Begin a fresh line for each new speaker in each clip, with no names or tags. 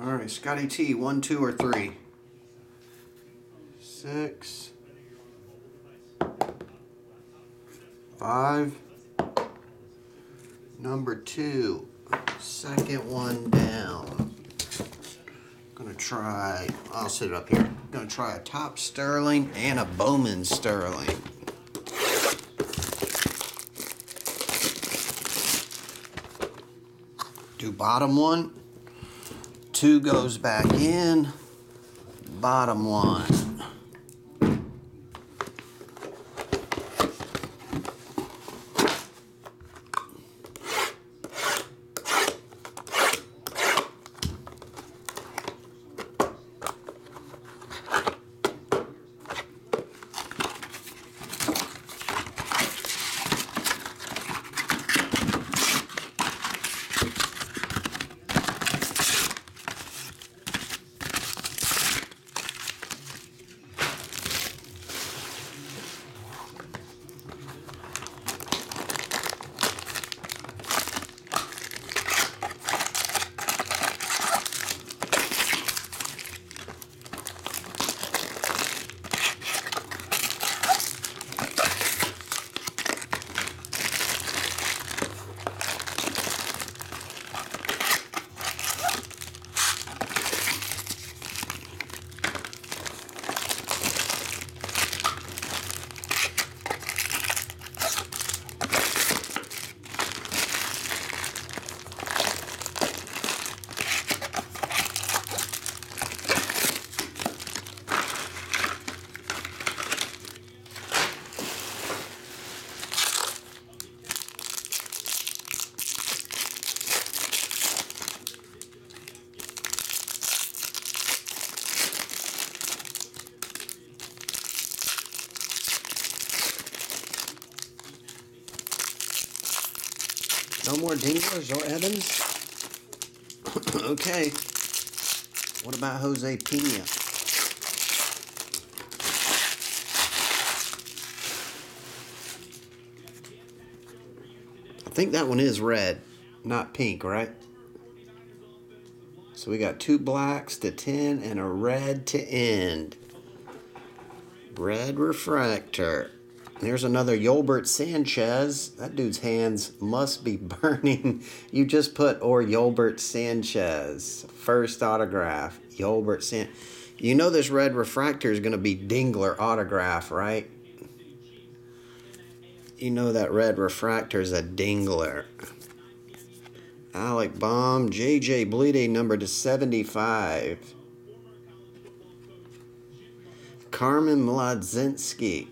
All right, Scotty T, one, two, or three? Six. Five. Number two. Second one down. Gonna try, I'll sit it up here. Gonna try a Topps Sterling and a Bowman Sterling. Do bottom one. Two goes back in. Bottom one. No more Dinglers or Evans? okay. What about Jose Pena? I think that one is red, not pink, right? So we got two blacks to 10 and a red to end. Red refractor. There's another Yolbert Sanchez. That dude's hands must be burning. You just put or Yolbert Sanchez. First autograph. Yolbert San. You know this red refractor is going to be Dingler autograph, right? You know that red refractor is a Dingler. Alec Bohm, JJ Bleday, number to 75. Carmen Mlodzinski.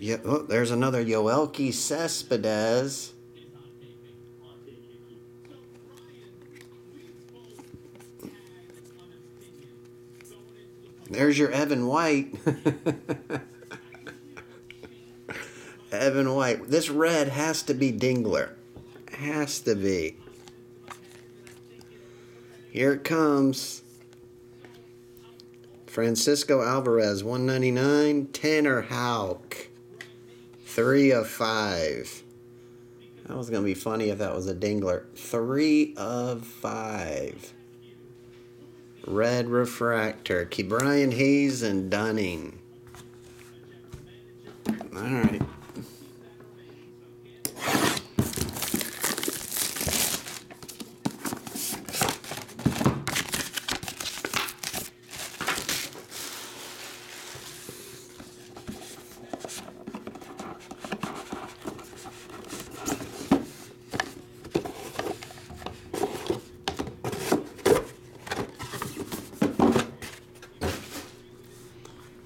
Yeah, oh, there's another Yoelqui Cespedes. There's your Evan White. Evan White. This red has to be Dingler. Has to be. Here it comes. Francisco Alvarez, 199. Tanner Houck, 3 of 5. That was going to be funny if that was a Dingler. 3 of 5. Red Refractor. Ke'Bryan Hayes and Dunning. All right.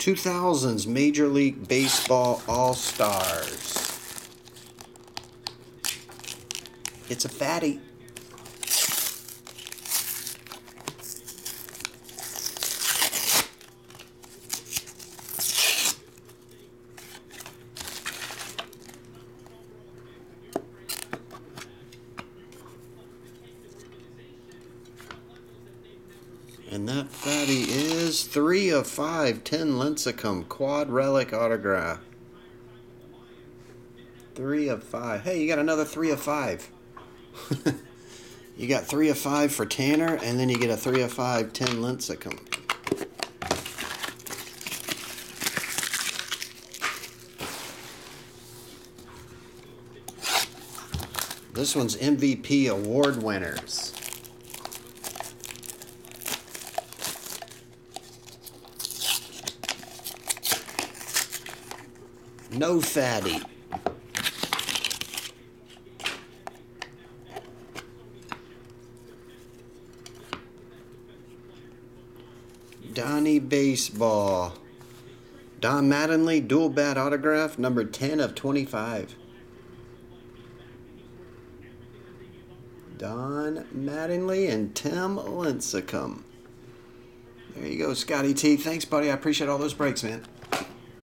Two thousands Major League Baseball All Stars. It's a fatty. And that fatty is three of five, Tim Lincecum quad relic autograph. Three of five. Hey, you got another three of five. you got three of five for Tanner, and then you get a three of five, Tim Lincecum. This one's MVP award winners. No fatty. Donnie Baseball. Don Mattingly, dual bat autograph, number 10 of 25. Don Mattingly and Tim Lincecum. There you go, Scotty T. Thanks, buddy. I appreciate all those breaks, man.